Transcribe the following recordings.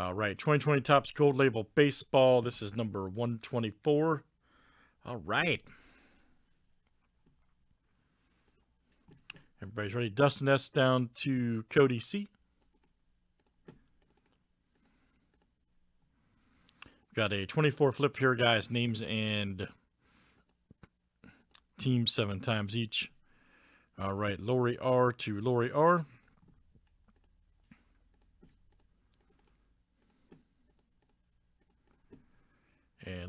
All right, 2020 Topps Gold Label Baseball. This is number 124. All right. Everybody's ready. Dustin S down to Cody C. Got a 24 flip here, guys. Names and teams seven times each. All right, Lori R to Lori R.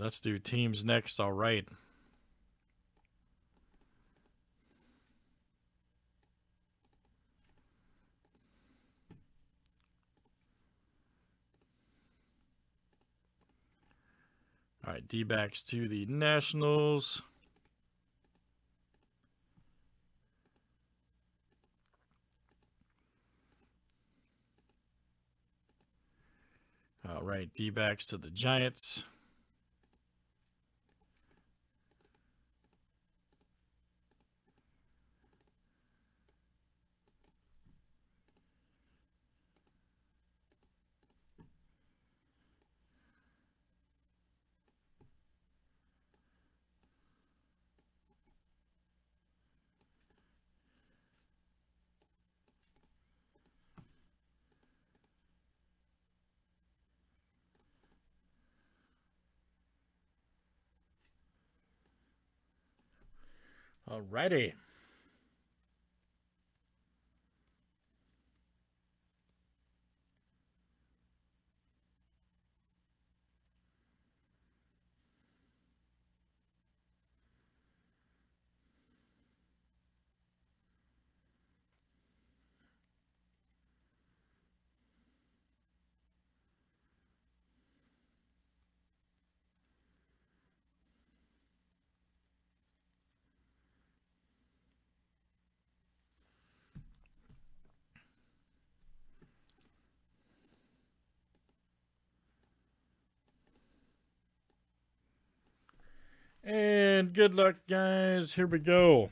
let's do teams next. All right. All right, D-backs to the Nationals. All right, D-backs to the Giants. Alrighty. And good luck, guys. Here we go.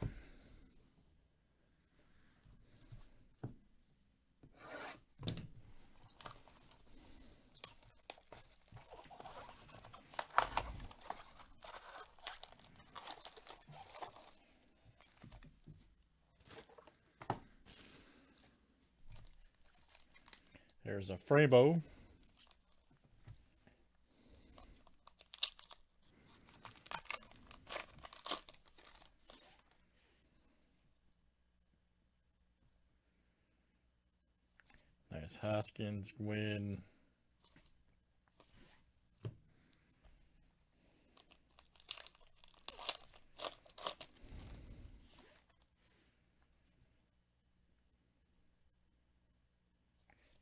There's a Frabo. Nice Hoskins, Gwynn.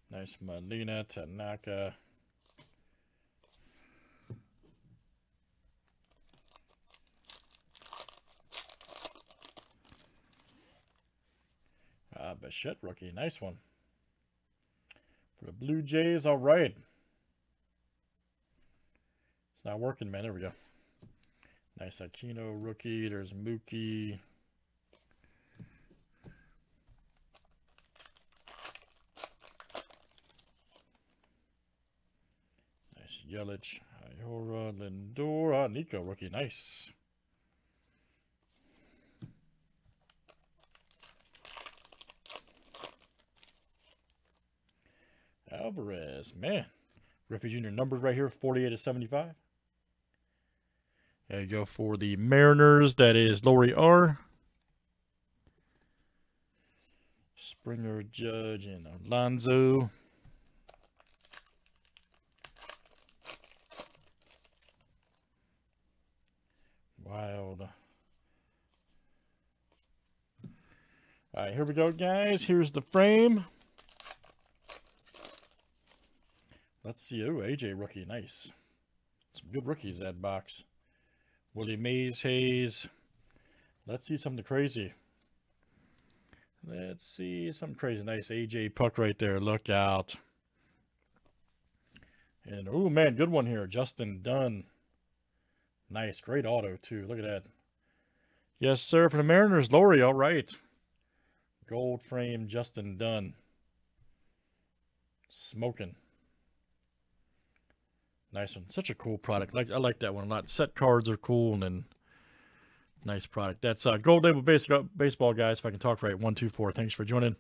Nice Molina, Tanaka. Ah, Bichette rookie. Nice one. The Blue Jays, all right. It's not working, man. There we go. Nice Aquino rookie. There's Mookie. Nice Yelich. Iora, Lindor. Ah, Nico rookie. Nice. Alvarez, man. Griffey Jr. numbered right here, 48 to 75. There you go for the Mariners. That is Lori R. Springer, Judge, and Alonso. Wild. All right, here we go, guys. Here's the frame. Let's see. Oh, AJ rookie. Nice. Some good rookies, that box. Willie Mays, Hayes. Let's see something crazy. Let's see something crazy. Nice AJ Puk right there. Look out. And, oh, man, good one here. Justin Dunn. Nice. Great auto, too. Look at that. Yes, sir. For the Mariners, Lori. All right. Gold frame, Justin Dunn. Smoking. Nice one. Such a cool product. Like I like that one a lot. Set cards are cool and then nice product. That's uh, Gold Label Base- Baseball, guys. If I can talk right, one two four. Thanks for joining.